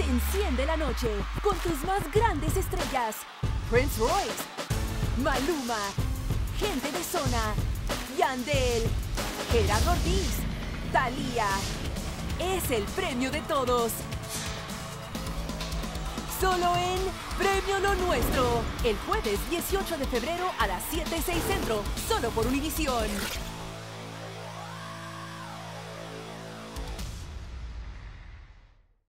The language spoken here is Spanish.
Se enciende la noche con tus más grandes estrellas. Prince Royce, Maluma, Gente de Zona, Yandel, Gerardo Ortiz, Thalía. Es el premio de todos. Solo en Premio Lo Nuestro. El jueves 18 de febrero a las 7 6 centro. Solo por Univisión.